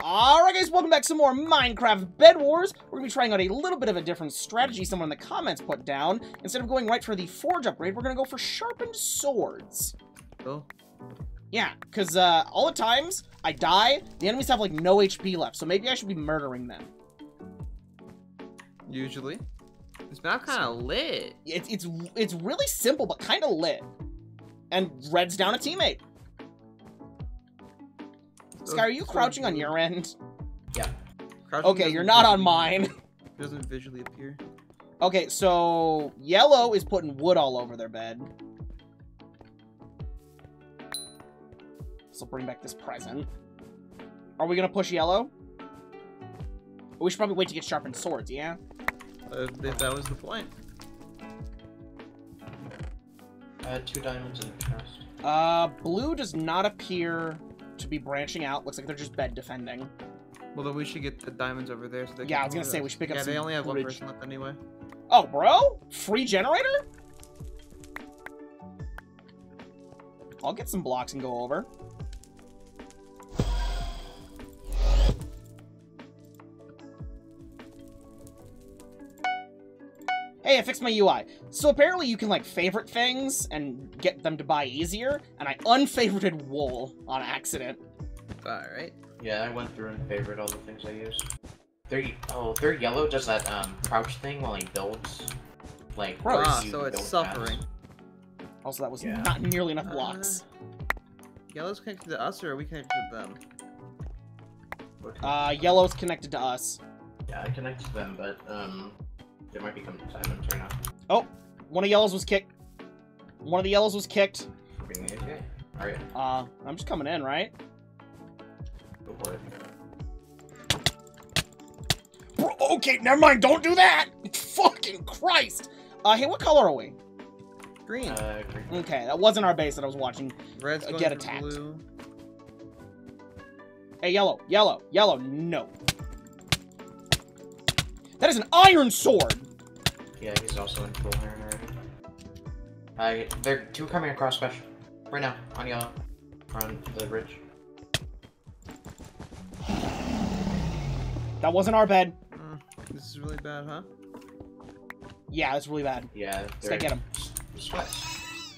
Alright guys, welcome back to some more Minecraft Bed Wars. We're going to be trying out a little bit of a different strategy someone in the comments put down. Instead of going right for the Forge upgrade, we're going to go for Sharpened Swords. Oh. Yeah, because uh, all the times I die, the enemies have like no HP left, so maybe I should be murdering them. Usually. This map kind of lit. It's, it's, it's really simple, but kind of lit. And Red's down a teammate. Sky, are you crouching on your end? Crouching Okay, you're not on visually- mine. Doesn't visually appear. Okay, so yellow is putting wood all over their bed. So bring back this present. Are we gonna push yellow? We should probably wait to get sharpened swords, yeah? Uh, if that was the point. I had two diamonds in the chest. Uh, blue does not appear to be branching out. Looks like they're just bed defending. Well, then we should get the diamonds over there. So they Yeah, I was gonna say we should pick up Yeah, they only have one bridge. person left anyway. Oh, bro? Free generator? I'll get some blocks and go over. Hey, I fixed my UI. So apparently you can like favorite things and get them to buy easier, and I unfavorited wool on accident. Alright. Yeah, I went through and favored all the things I used. They're oh, they're yellow does that um crouch thing while he builds. Like Gross. Ah, so it's build suffering. fast. Also, that was Yeah. not nearly enough blocks. Yellow's connected to us, or are we connected to them? Okay. Uh, yellow's connected to us. yeah, I connect to them, but um, they might become diamonds or not. One of yellows was kicked. One of the yellows was kicked. For being okay. All right, Uh, I'm just coming in, right? go for it. Bro, okay, never mind. Don't do that. Fucking Christ. Uh, hey, what color are we? Green. Uh, green. Okay, that wasn't our base that I was watching. Red's uh, get attacked. blue. Hey, yellow, yellow, yellow. No. That is an iron sword. Yeah, he's also in full iron already. Uh, they're two coming across special right now on yellow, on the ridge. That wasn't our bed. Mm, this is really bad, huh? Yeah, it's really bad. Yeah, Let's get him. sweats.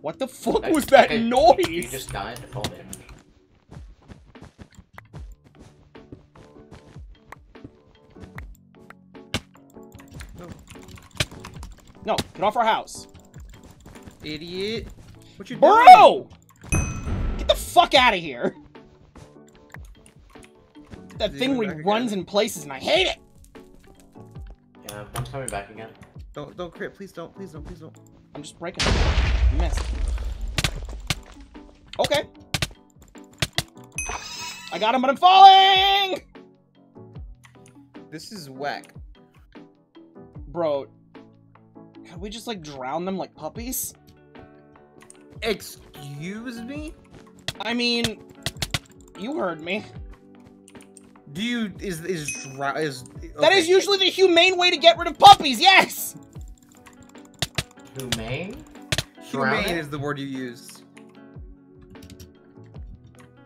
What the fuck That- was that okay, noise? You just died to full damage. No, get off our house. Idiot. What you doing? Bro! Get the fuck out of here. That he thing where he runs again? in places and I hate it. Yeah, I'm coming back again. Don't, don't crit. Please don't. Please don't. Please don't. I'm just breaking it. Missed. Okay. I got him, but I'm falling! This is whack. Bro, can we just, like, drown them like puppies? Excuse me? I mean, you heard me. Do you is is is That is usually the humane way to get rid of puppies, yes! Humane? Humane is the word you used.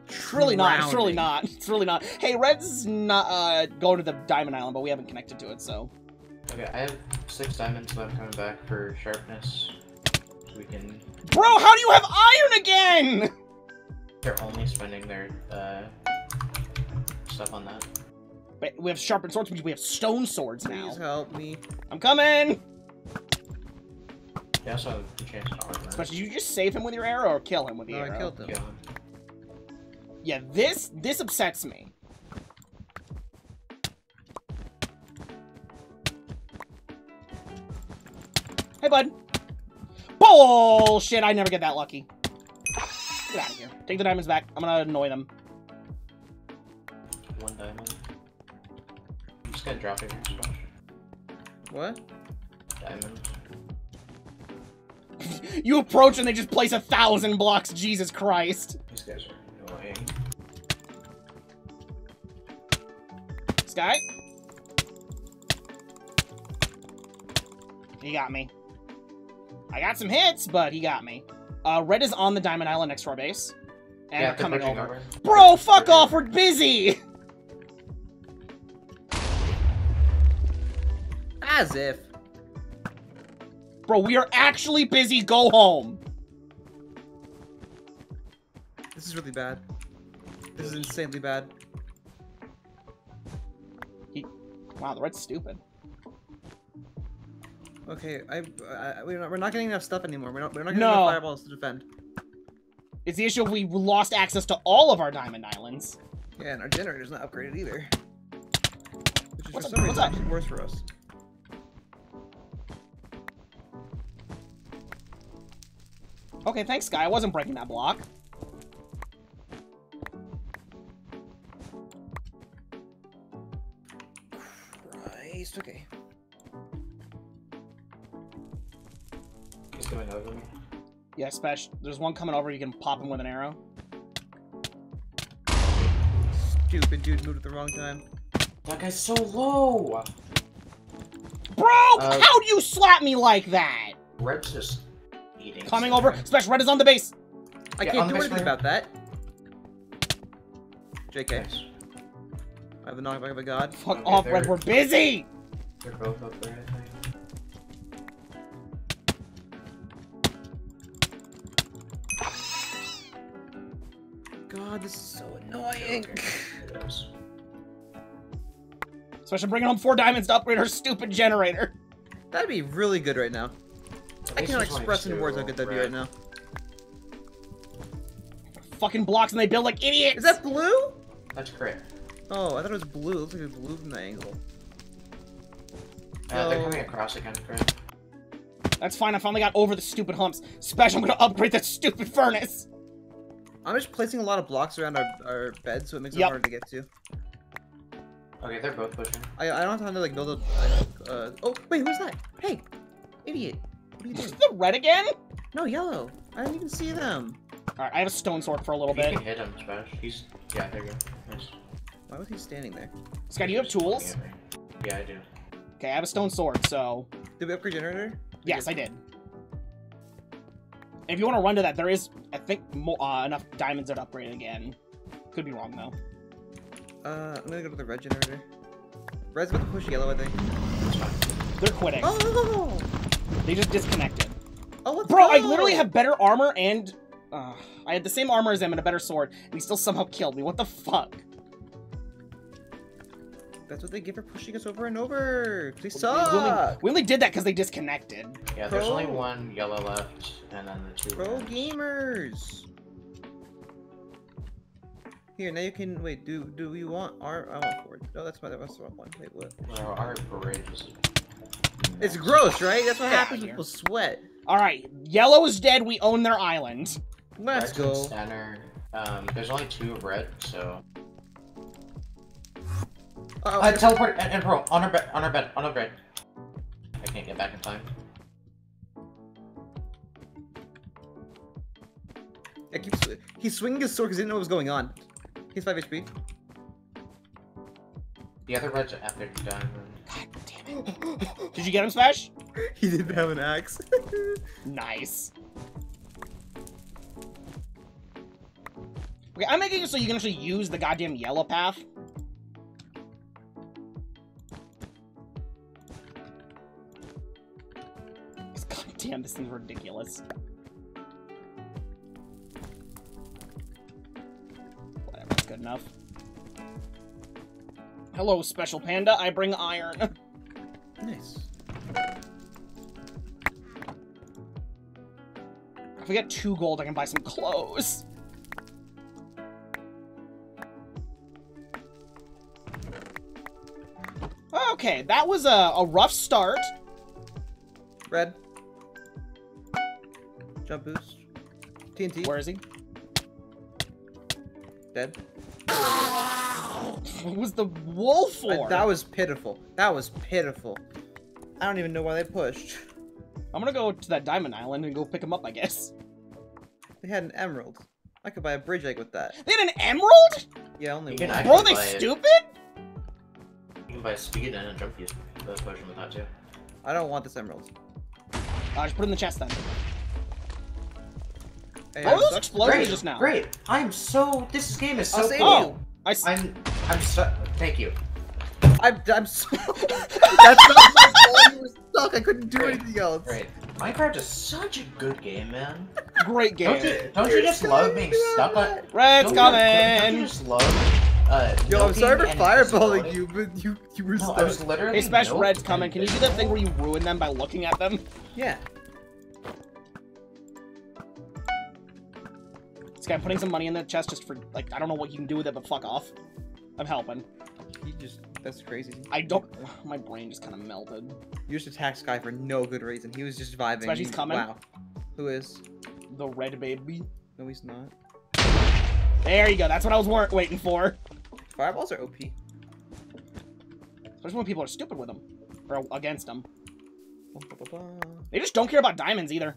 It's really not, it's really not, it's really not. Hey, Red's not, uh, going to the Diamond Island, but we haven't connected to it, so. Okay, I have six diamonds, so I'm coming back for sharpness. So we can. Bro, how do you have iron again? They're only spending their uh, stuff on that. Wait, we have sharpened swords, which we have stone swords now. Please help me. I'm coming! They also have the chance to armor. Especially, did you just save him with your arrow or kill him with the No, arrow? I killed them. Kill him. Yeah, this this upsets me. Bud. Bullshit! I never get that lucky. Get out of here. Take the diamonds back. I'm gonna annoy them. One diamond. I'm just gonna drop it here, Splash. What? Diamond. you approach and they just place a thousand blocks. Jesus Christ. These guys are annoying. Sky? He got me. I got some hits, but he got me. Uh, red is on the Diamond Island next to our base. And yeah, we're coming over. over. Bro, fuck off, we're busy! As if. Bro, we are actually busy, go home! This is really bad. This is insanely bad. He... Wow, the red's stupid. Okay, I, I we're not, we're not getting enough stuff anymore. We're not we're not getting No. enough fireballs to defend. It's the issue of we lost access to all of our diamond islands. Yeah, and our generator's not upgraded either. Which is What's for up- some reason actually worse for us. Okay, thanks, guy. I wasn't breaking that block. Special. There's one coming over, you can pop him with an arrow. Stupid dude moved at the wrong time. That guy's so low. Bro, Uh, how do you slap me like that? Red's just eating. Coming stuff. over. Special Red is on the base. I Yeah, can't do anything base about that. JK, Nice. I have the knockback of a god. Fuck Okay, off, Red. We're busy. They're both up there, this is so annoying. It is. Special bringing home four diamonds to upgrade her stupid generator. That'd be really good right now. I cannot express in words how good that'd be right now. Fucking blocks and they build like idiots. Is that blue? That's crit. Oh, I thought it was blue. It looks like it was blue from the angle. Uh, they're No. coming across again, crit. That's fine. I finally got over the stupid humps. Special, I'm gonna upgrade that stupid furnace. I'm just placing a lot of blocks around our, our bed, so it makes it Yep. hard to get to. Okay, they're both pushing. I, I don't have time to like build a. Uh, oh wait, who's that? Hey, idiot! What are you doing? the red again? No, yellow. I didn't even see them. All right, I have a stone sword for a little You bit. can hit him, Smash. He's yeah, there you go. Nice. Why was he standing there? Sky, do you have tools? Yeah, I do. Okay, I have a stone sword, so Did we upgrade generator? yes, I did. If you want to run to that, there is, I think, mo uh, enough diamonds that upgrade again. Could be wrong though. Uh, I'm gonna go to the red generator. Red's about to push yellow, I think. They're quitting. Oh! They just disconnected. Oh, Bro, I literally have better armor and uh, I had the same armor as him and a better sword, and he still somehow killed me. What the fuck? That's what they give for pushing us over and over. They We suck. only, we only did that because they disconnected. Yeah, there's only one yellow left, and then the two. Pro reds. gamers. Here, now you can wait. Do do we want our? I want forward. No, that's my that's the wrong one. Wait, what? Well, our bridge is. It's gross, right? That's what Yeah, happens when people sweat. All right, yellow is dead. We own their island. Let's Red's in go. Center. Um, there's only two of red, so. Oh, Uh, teleport and, and pro on her bed, on her bed, on her bed. I can't get back in time. I keep sw- he's swinging his sword because he didn't know what was going on. He's five HP. The other red's after diamond. God damn it! Did you get him, Smash? he didn't have an axe. Nice. Okay, I'm making it so you can actually use the goddamn yellow path. Damn, this thing's ridiculous. Whatever, that's good enough. Hello, Special Panda. I bring iron. nice. If I get two gold, I can buy some clothes. Okay, that was a, a rough start. Red. Jump boost. TNT. Where is he? Dead. What was the wool for? Uh, that was pitiful. That was pitiful. I don't even know why they pushed. I'm gonna go to that diamond island and go pick him up, I guess. They had an emerald. I could buy a bridge egg with that. They had an emerald? Yeah, only You one. actually Bro, they buy it. stupid? You can buy a speed and a jump use the potion with that too. I don't want this emerald. Uh, just put it in the chest then. Hey, were those stuck. Great, just now? great. I'm so. This game is so cool. Oh, I s- I'm. I'm so. Thank you. I'm, I'm so... That's not my fault. You were stuck. I couldn't do Great. anything else. Great. Minecraft is such a good game, man. great Don't game. you, don't you just love being stuck on? Red's don't you- Don't you coming. just love? Uh, Yo, I'm sorry for fireballing you, but you you were No, stuck. I was literally. Hey, Smash Red's coming. Can you do that thing where you ruin them by looking at them? Yeah. This guy putting some money in the chest just for, like, I don't know what you can do with it, but fuck off. I'm helping. He just that's crazy. I don't... My brain just kind of melted. You just attacked Sky for no good reason. He was just vibing. Smash, he's coming. Wow. Who is? The red baby. No, he's not. There you go. That's what I was waiting for. Fireballs are OP. Especially when people are stupid with them. Or against them. They just don't care about diamonds either.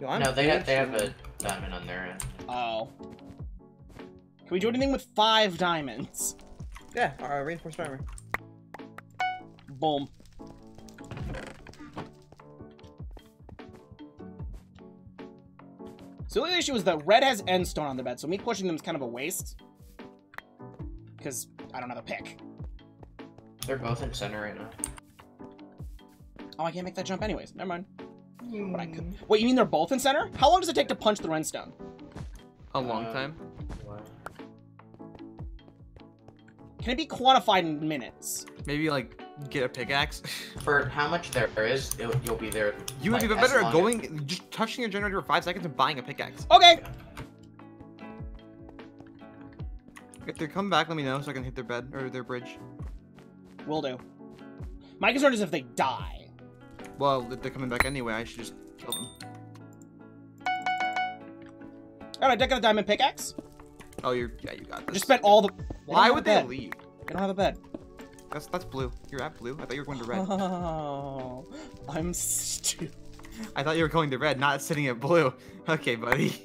Yo, No, they have. They have a diamond on their end. Oh. Can we do anything with five diamonds? Yeah, uh, reinforced armor. Boom. So the only issue is that red has endstone on the bed, so me pushing them is kind of a waste. Because I don't have a pick. They're both in center right now. Oh, I can't make that jump anyways. Never mind. But I could. Wait, you mean they're both in center? How long does it take to punch the endstone? A long Uh, time. Can it be quantified in minutes? Maybe like get a pickaxe. For how much there is, it, you'll be there. you would like, be better at long going, just touching a generator for five seconds and buying a pickaxe. Okay. If they come back, let me know so I can hit their bed or their bridge. Will do. My concern is if they die. Well, if they're coming back anyway, I should just kill them. Alright, I got a diamond pickaxe. Oh, you're yeah, you got this. Just spent all the. Why would they bed. leave? They don't have a bed. That's that's blue. You're at blue. I thought you were going to red. Oh, I'm stupid. I thought you were going to red, not sitting at blue. Okay, buddy.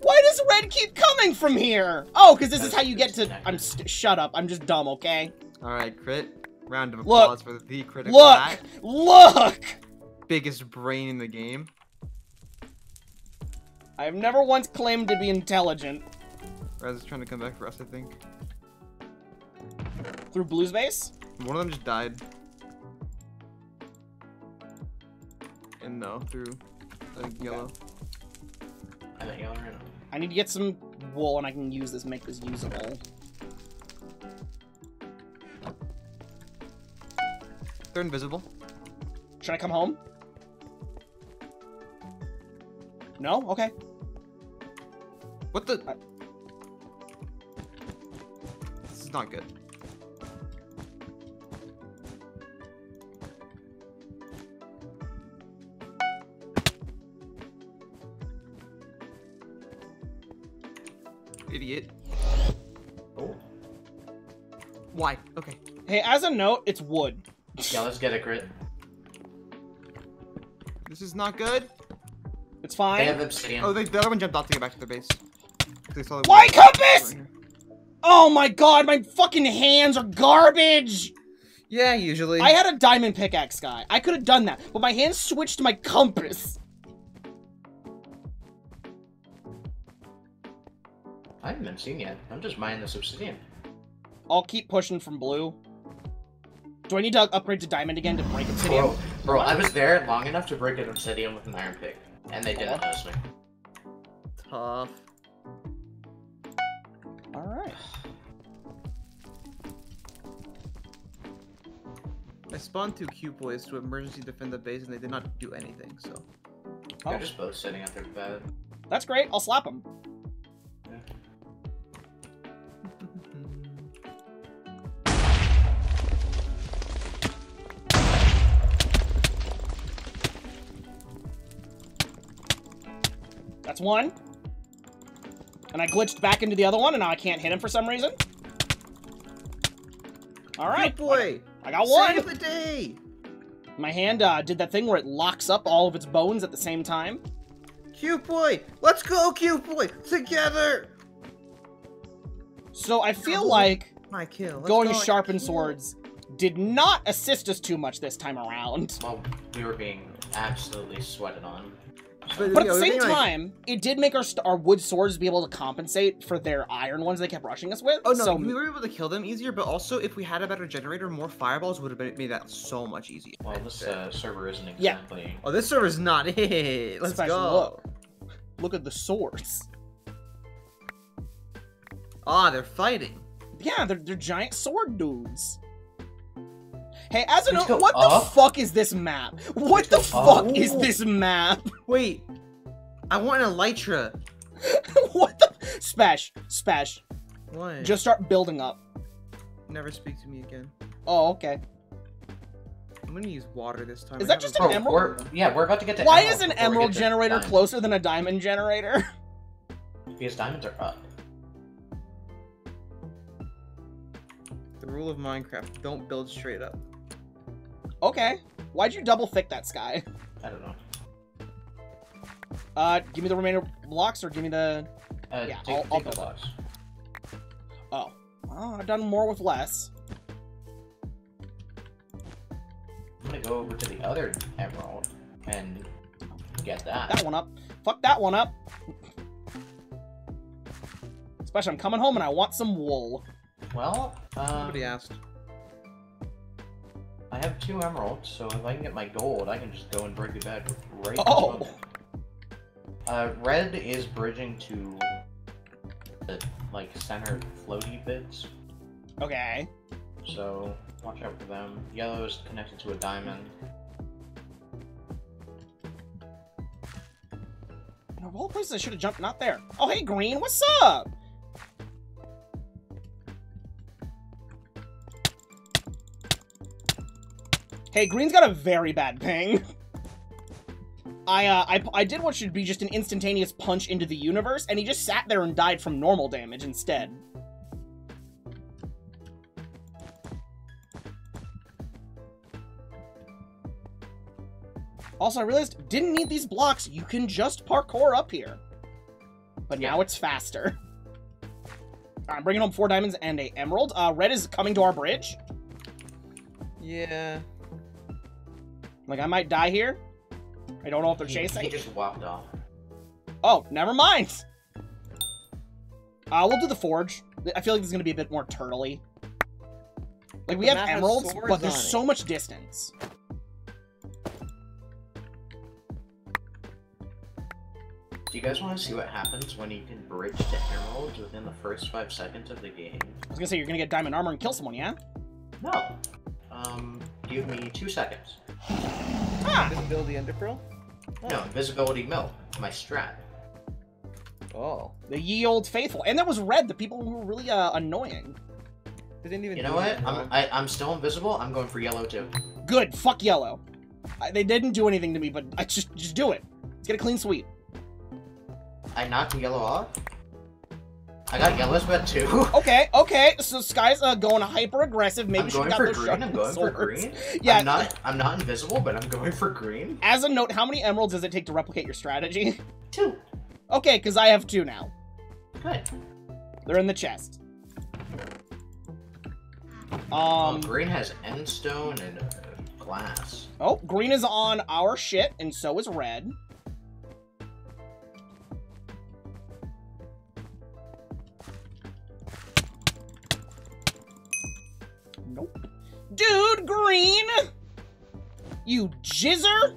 Why does red keep coming from here? Oh, because this is how you get to. I'm. St- shut up. I'm just dumb. Okay. All right, crit. Round of Look. applause for the critical Look. act. Look. Biggest brain in the game. I've never once claimed to be intelligent Raz is trying to come back for us, I think. through blues base. One of them just died. And no, through yellow. I'm at yellow right now. I need to get some wool, and I can use this. Make this usable. They're invisible. Should I come home? No. Okay. What the? I- This is not good. Idiot. Oh. Why? Okay. Hey, as a note, it's wood. Yeah, let's get a crit. This is not good. It's fine. They have obsidian. Oh, they, the other one jumped off to get back to their base. They saw the Why compass? Oh my god, my fucking hands are garbage! Yeah, usually. I had a diamond pickaxe guy. I could have done that, but my hands switched to my compass. I haven't been seen yet. I'm just mining this obsidian. I'll keep pushing from blue. Do I need to upgrade to diamond again to break obsidian? Bro, bro, I was there long enough to break an obsidian with an iron pick, and they didn't notice me. Tough. Alright. I spawned two Q boys to emergency defend the base, and they did not do anything. So Oh. They're just both sitting at their bed. That's great. I'll slap him. That's one. And I glitched back into the other one, and now I can't hit him for some reason. All right, Q boy, I got one. save the day. My hand uh, did that thing where it locks up all of its bones at the same time. Cute boy, let's go, cute boy, together. So I feel Oh. like My kill. Let's going go, sharpen swords did not assist us too much this time around. Well, we were being absolutely sweated on. But, But at know, the same thing, like- time, it did make our st- our wood swords be able to compensate for their iron ones they kept rushing us with. Oh no, so we were able to kill them easier, but also if we had a better generator, more fireballs would have made that so much easier. Well, this uh, server isn't exactly. Yeah. exactly. Oh, this server's not it. Let's Special go. look. look at the swords. Ah, they're fighting. Yeah, they're they're giant sword dudes. Hey, as a Let's note, go what the fuck is this map? What the fuck up. is this map? Wait, I want an elytra. what the Spesh, Spesh, What? just start building up. never speak to me again. Oh, okay. I'm gonna use water this time. Is I that just an Oh, emerald? we're yeah, we're about to get to. Why is an emerald generator diamond. closer than a diamond generator? Because diamonds are up. The rule of Minecraft: don't build straight up. okay. Why'd you double thick that sky? I don't know. Uh, give me the remainder blocks or give me the. Uh, Yeah, take, I'll- take I'll the build it. blocks. Oh. Well, I've done more with less. I'm gonna go over to the other emerald and get that. That one up. Fuck that one up. Especially, I'm coming home and I want some wool. Well, uh, Somebody asked. I have two emeralds, so if I can get my gold, I can just go and break it back right this Oh. Uh, red is bridging to the like center floaty bits, Okay. so watch out for them. Yellow is connected to a diamond. Of all places I should have jumped, not there. Oh, hey, Green, what's up? Hey, Green's got a very bad ping. I, uh, I, I did what should be just an instantaneous punch into the universe, and he just sat there and died from normal damage instead. Also, I realized, didn't need these blocks, you can just parkour up here. But now it's faster. I'm bringing home four diamonds and a emerald. Uh, red is coming to our bridge. Yeah. Like, I might die here. I don't know if they're He- chasing. He just walked off. Oh, never mind. Uh, we'll do the forge. I feel like this is gonna be a bit more turtley. Like, we The have emeralds, but there's so much distance. Do you guys want to see what happens when you can bridge to emeralds within the first five seconds of the game? I was gonna say, you're gonna get diamond armor and kill someone, yeah? No. Um, give me two seconds. Ah! Invisibility ender pearl. No, invisibility mill. My strat. Oh. The ye old faithful. And that was red, the people who were really, uh, annoying. They didn't even. You know what? I'm wrong. I, I'm still invisible. I'm going for yellow too. Good, fuck yellow. I, they didn't do anything to me, but I just, just do it. Let's get a clean sweep. I knocked yellow off. I got yellow's bet too. Okay, okay, so Sky's, uh, going hyper aggressive. Maybe I'm she going got for green. I'm going for green. Yeah, I'm not. I'm not invisible, but I'm going for green. as a note, how many emeralds does it take to replicate your strategy? Two. okay, because I have two now. Good. They're in the chest. Um, Um, green has end stone and uh, glass. oh, green is on our shit, and so is red. Dude, green! You jizzer!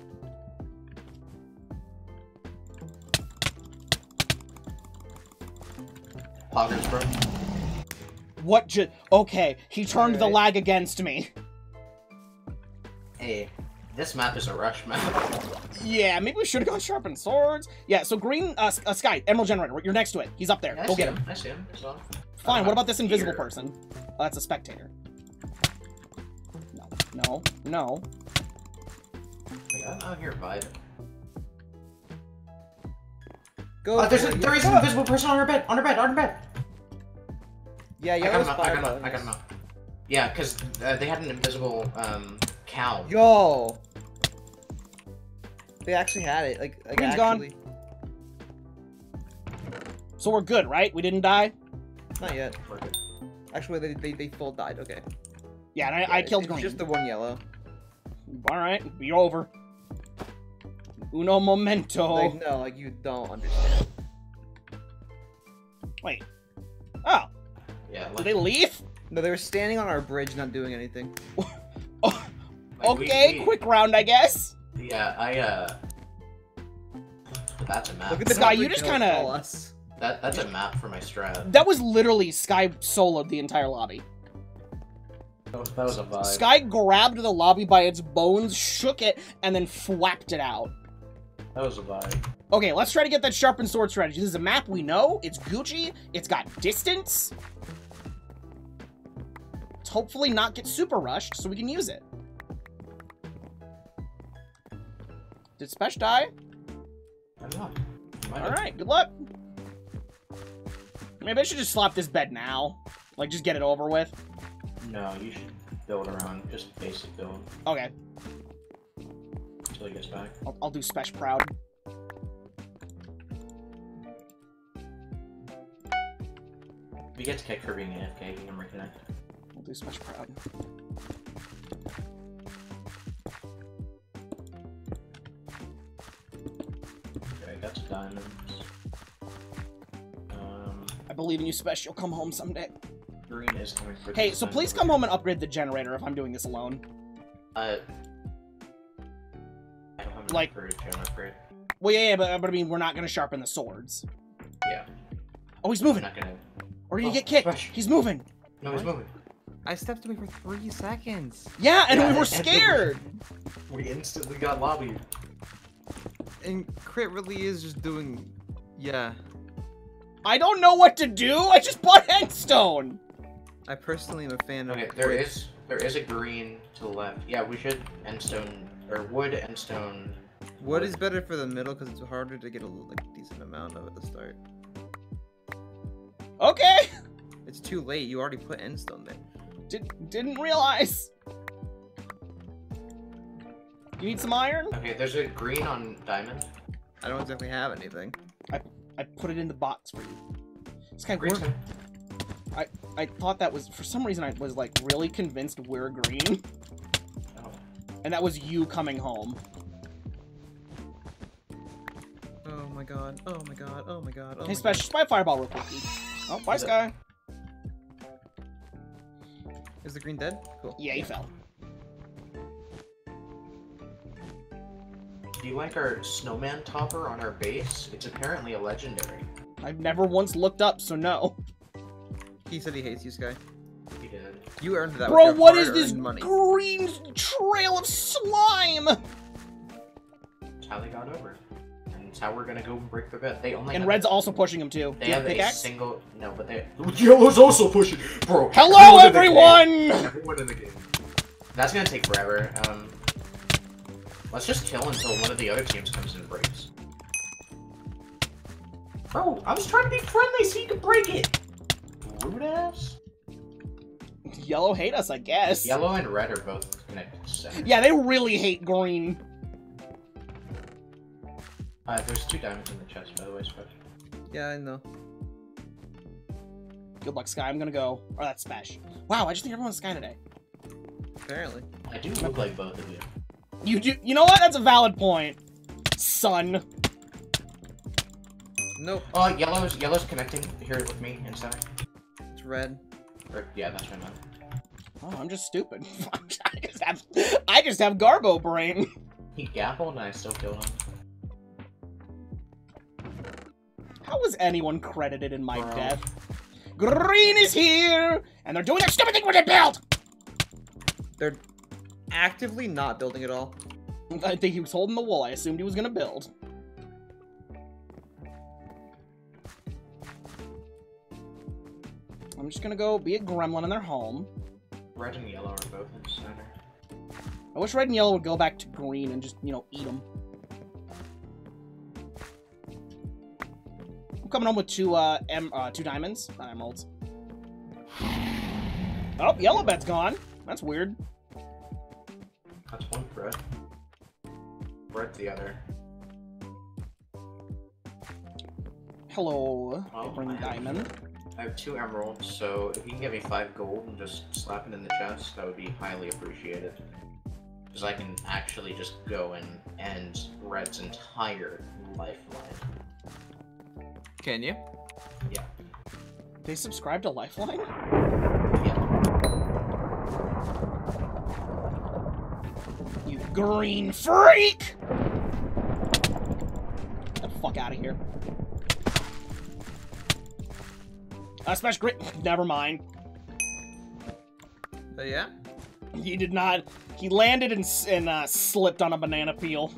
Poggers, bro. What j- Okay, he turned the lag against me. Hey, this map is a rush map. Yeah, maybe we should have gone sharpened swords. Yeah, so green, uh, uh, Sky, Emerald Generator, you're next to it. He's up there. Yeah, Go get him. I see him. Fine, what about this invisible Here. person? Oh, that's a spectator. No, no, no. Wait, I'm out here vibing. Go. Oh, there's a, there is an invisible person on her bed. On her bed. On her bed. Yeah, I got him out. I got him out. I got him out. Yeah, because uh, they had an invisible um cow. Yo. They actually had it. Like, like Green's gone. actually. So we're good, right? We didn't die? Not yet. We're good. Actually, they, they, they full died. Okay. Yeah, and I, I killed it's green. Just the one yellow. Alright, be over. Uno momento. Like, no, like you don't understand. Wait. Oh, Yeah. did Like, they leave? No, they were standing on our bridge, not doing anything. Oh, like, we- okay, we- quick round, I guess. Yeah, I uh. That's a map. Look at the Sky, map you just kinda- call us. That that's a map for my strat. That was literally Sky soloed the entire lobby. That was, a vibe. Sky grabbed the lobby by its bones, shook it, and then flapped it out. That was a vibe. Okay, let's try to get that sharpened sword strategy. This is a map we know. It's Gucci. It's got distance. Let's hopefully not get super rushed so we can use it. Did Spesh die? I'm not. Alright, good luck. Maybe I should just slap this bed now. Like, just get it over with. No, you should build around just basic build Okay, until he gets back. I'll, I'll do Spesh proud. If he gets kicked for being AFK, he can reconnect. I'll do Spesh proud. Okay, that's diamonds. Um, I believe in you. You'll come home someday. Green is coming for Hey, so please come home and upgrade the generator if I'm doing this alone. Uh, I don't have an Like- upgrade, gem. Well, yeah, yeah, but, but I mean, we're not gonna sharpen the swords. Yeah. Oh, he's I'm moving. not gonna. Or did he Oh, get kicked? Spesh. He's moving. No, he's moving. I stepped away for three seconds. Yeah, and Yeah, we were scared. We instantly got lobbied. And crit really is just doing, yeah. I don't know what to do. I just bought endstone. I personally am a fan of. Okay, there crit. is there is a green to the left. Yeah, we should end stone or wood and stone. Wood is better for the middle because it's harder to get a like decent amount of at the start. Okay. It's too late. You already put endstone there. Did, didn't realize. You need some iron? Okay, there's a green on diamond. I don't exactly have anything. I I put it in the box for you. This guy, Green we're. I thought that was, for some reason, I was like really convinced we're green. Oh. And that was you coming home. Oh my god. Oh my god. Oh my god. Oh hey, my Special, spy fireball real quick. Oh, bye, Is Sky. Is the green dead? Cool. Yeah, he fell. Do you like our snowman topper on our base? It's apparently a legendary. I've never once looked up, so no. He said he hates you, Sky. He did. You earned that. Bro, with your what is this money. green trail of slime? That's how they got over. And it's how we're gonna go break the bed. They only And Red's a, also pushing him too. they Do you have a pickaxe? single no, but they Yellow's also pushing Bro. Hello, everyone in everyone! Everyone in the game. That's gonna take forever. Um Let's just kill until one of the other teams comes and breaks. Bro, I was trying to be friendly so you could break it. Rude ass. Yellow hate us, I guess. Yellow and red are both connected to center. Yeah, they really hate green. Uh, there's two diamonds in the chest, by the way, Spec. Yeah, I know. Good luck, Sky. I'm gonna go. Or that's Smash. Wow, I just think everyone's Sky today. Apparently. I do look like both of you. You do. You know what? That's a valid point, son. Nope. Oh, yellow's yellow's connecting here with me inside. Red. Or, yeah, that's my man. Oh, I'm just stupid. I just have. I just have Garbo brain. He gappled and I still killed him. How was anyone credited in my death? Green is here, and they're doing that stupid thing where they build. They're actively not building at all. I think he was holding the wall. I assumed he was gonna build. I'm just gonna go be a gremlin in their home. Red and yellow are both in center. I wish red and yellow would go back to green and just, you know, eat them. I'm coming home with two, uh, em uh two diamonds, not emeralds. Oh, yellow bed's gone. That's weird. That's one red. Red's the other. Hello, Oh, bring I have- diamond. I have two emeralds, so if you can give me five gold and just slap it in the chest, that would be highly appreciated. Because I can actually just go and end Red's entire lifeline. Can you? Yeah. They subscribe to Lifeline? Yeah. You green freak! Get the fuck out of here. Uh, Smash Grit. Never mind. Uh, yeah. He did not. He landed and, and uh, slipped on a banana peel.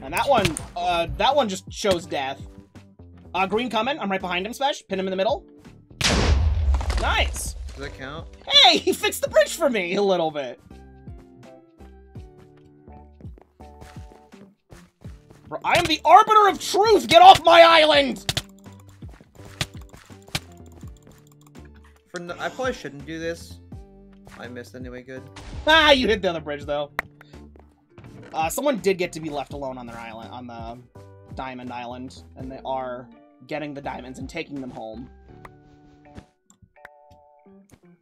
And that one, uh, that one just shows death. Uh, green coming. I'm right behind him, Smash. Pin him in the middle. Nice. Does that count? Hey, he fixed the bridge for me a little bit. Bro, I am the arbiter of truth. Get off my island. For no, I probably shouldn't do this. I missed anyway. Good. Ah, you hit the other bridge though. Uh, someone did get to be left alone on their island, on the diamond island, and they are getting the diamonds and taking them home.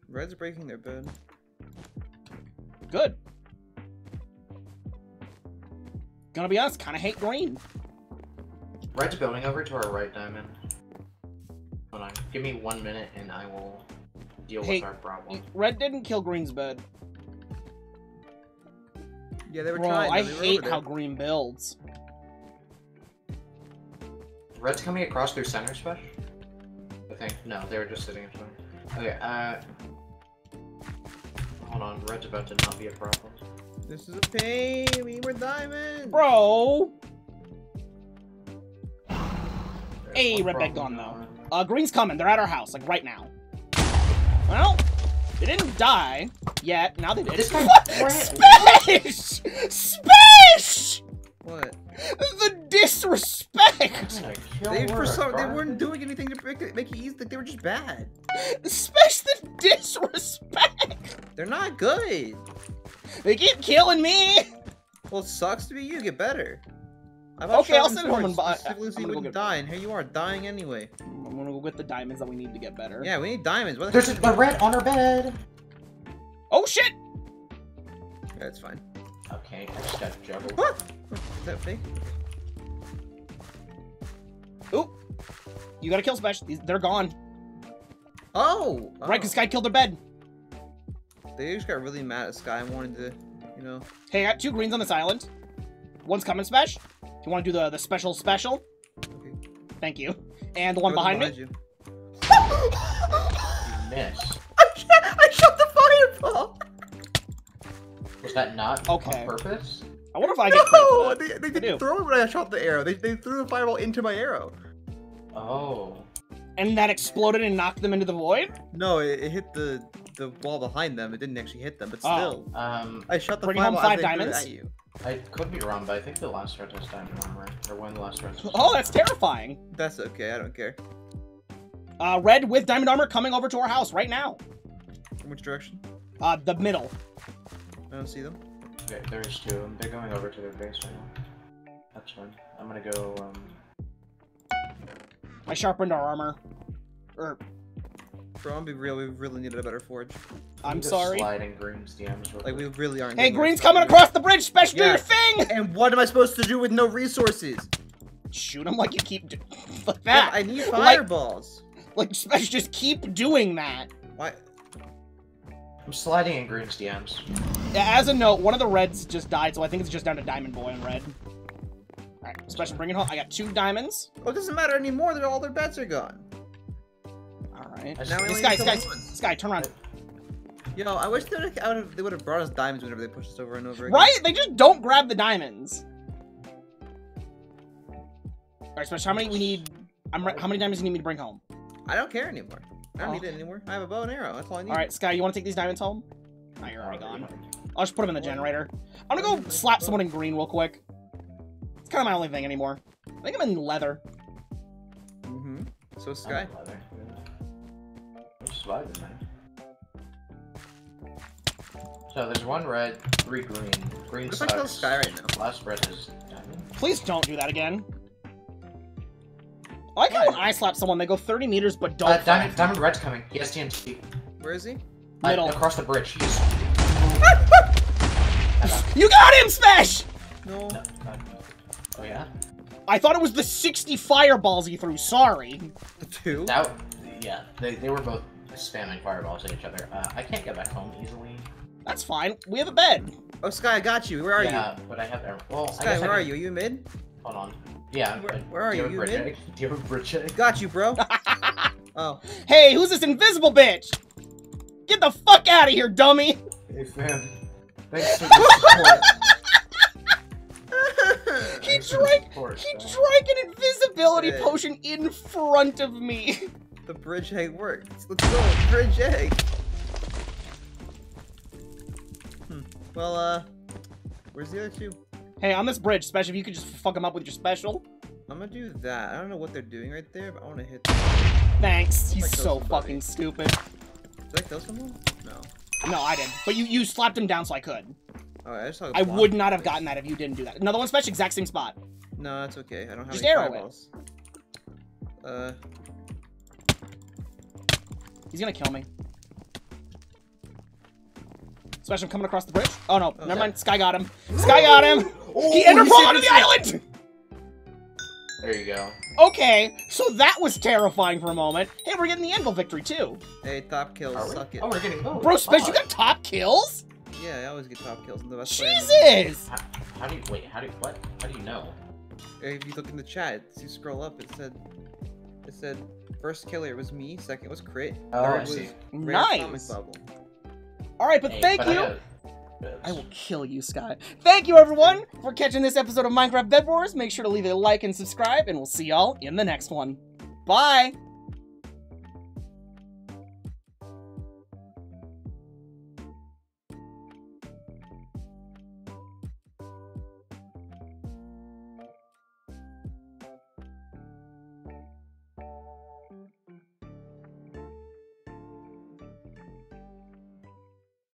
Red's breaking their bed. Good. Gonna be honest, kind of hate green. Red's building over to our right diamond. Hold on. Give me one minute and I will deal Hey, with our problem. Red didn't kill green's bed. Yeah, they were Bro, trying. I though, they were hate how green builds. Red's coming across through center special? I think. No, they were just sitting in front. Okay, uh. Hold on, Red's about to not be a problem. This is a pain. We need more diamonds. Bro! There's Hey, one Red Bed gone, though. Uh, green's coming. They're at our house, like right now. Well, they didn't die yet. Now they did. This guy What? ran- Space! Space! What? The disrespect! I'm gonna kill They for some they weren't doing anything to make it, make it easy. They were just bad. Space the disrespect! They're not good. They keep killing me! Well, it sucks to be you. Get better. I've Okay, I'll sharpened send home and swords buy- specifically so I'm you wouldn't get- die, and here you are dying anyway. I'm gonna go get the diamonds that we need to get better. Yeah, we need diamonds. What the There's a, a red on her bed! Oh shit! Yeah, fine. Okay, I just got juggled. What? Is that fake? Oop! You gotta kill Smash. They're gone. Oh! Right, oh. because Sky killed their bed. They just got really mad at Sky and wanted to, you know. Hey, I got two greens on this island. One's coming, Smash. Do you want to do the, the special special? Okay. Thank you. And the one Throw them behind me? you. You missed. I shot the fireball! Was that not Okay. on purpose? I wonder if I get No! They, they didn't throw it when I shot the arrow. They, they threw the fireball into my arrow. Oh. And that exploded and knocked them into the void? No, it, it hit the the wall behind them. It didn't actually hit them, but Oh. still. Um, I shot the Bring home five as they threw it diamonds? at you. I could be wrong, but I think the last red has diamond armor. Or one the last reds. was- Oh, that's terrifying. That's okay. I don't care. Uh, red with diamond armor coming over to our house right now. From which direction? Uh, the middle. I don't see them. Okay, there's two. They're going over to their base right now. That's fine. I'm gonna go, um... I sharpened our armor. Er, Bro, I'm be real. We really needed a better forge. I'm sorry. Sliding Green's DMs Like we really aren't. Hey, green's coming done. across the bridge. Special, do your thing. And what am I supposed to do with no resources? Shoot him like you keep do- like Yeah, that. I need fireballs. Like, Special, just keep doing that. Why? I'm sliding in Green's DMs. As a note, one of the reds just died, so I think it's just down to Diamond Boy and Red. Alright, Special, bring it home. I got two diamonds. Well, it doesn't matter anymore. They're all their bets are gone. Alright. I Now This only guy, this guy, this guy, turn around. Yo, I wish they would have. They would have brought us diamonds whenever they pushed us over and over again. Right? They just don't grab the diamonds. Alright, Special, how many we need? I'm how many diamonds do you need me to bring home? I don't care anymore. I don't Oh. need it anymore. I have a bow and arrow. That's all I need. Alright, Sky, you want to take these diamonds home? Oh, you're already gone. I'll just put them in the generator. I'm gonna go slap someone in green real quick. It's kind of my only thing anymore. I think I'm in leather. Mm-hmm. So I'm Sky. Leather. I'm sliding, man. So there's one red, three green. Green What if sucks. Sky right now? Last red is diamond. Please don't do that again. I like how when I slap someone, they go 30 meters but don't. Uh, diamond, diamond red's coming. He has TNT. Where is he? Uh, Middle. across the bridge. He's. You got him, Smash! No. No, uh, oh yeah. I thought it was the 60 fireballs he threw. Sorry. The two? That. Yeah. They, they were both spamming fireballs at each other. Uh, I can't get back home easily. That's fine. We have a bed. Oh, Sky, I got you. Where are yeah, but I have. air- Well, you? I Sky, guess I where are can- you? Are you mid? Hold on. Yeah. Where- where are do you? have You bridge mid? Do you have a bridge egg? Got you, bro. Oh. Hey, who's this invisible bitch? Get the fuck out of here, dummy! Hey fam. Thanks for the support. He Thanks for the drank. He drank an invisibility Hey. potion in front of me. The bridge egg works. Let's go. Bridge egg. Hmm. Well, uh, where's the other two? Hey, on this bridge, special, if you could just fuck them up with your special. I'm gonna do that. I don't know what they're doing right there, but I want to hit. Thanks. He's Like so somebody. fucking stupid. Did I kill someone? No. No, I didn't. But you, you slapped him down so I could. Oh, I just saw. I would not have gotten that if you didn't do that. Another one special, exact same spot. No, that's okay. I don't have Just any arrow it. Uh, He's gonna kill me. Special, I'm coming across the bridge. Oh no, Oh, never yeah. mind. Sky got him. Sky got him. Oh, He entered he ball saved onto the island. There you go. Okay, so that was terrifying for a moment. Hey, we're getting the anvil victory too. hey, top kills. Are we? Suck it. Oh, we're getting gold. Bro, Special, you got top kills? Yeah, I always get top kills. I'm the best player Jesus! How, how do you wait? How do you what? How do you know? If you look in the chat, you scroll up, it said, it said, first killer was me, second was crit, Oh, third I was see. Nice. Bubble. Alright, but Hey, thank but you. have- I will kill you, Scott. Thank you, everyone, for catching this episode of Minecraft Bed Wars. Make sure to leave a like and subscribe, and we'll see y'all in the next one. Bye!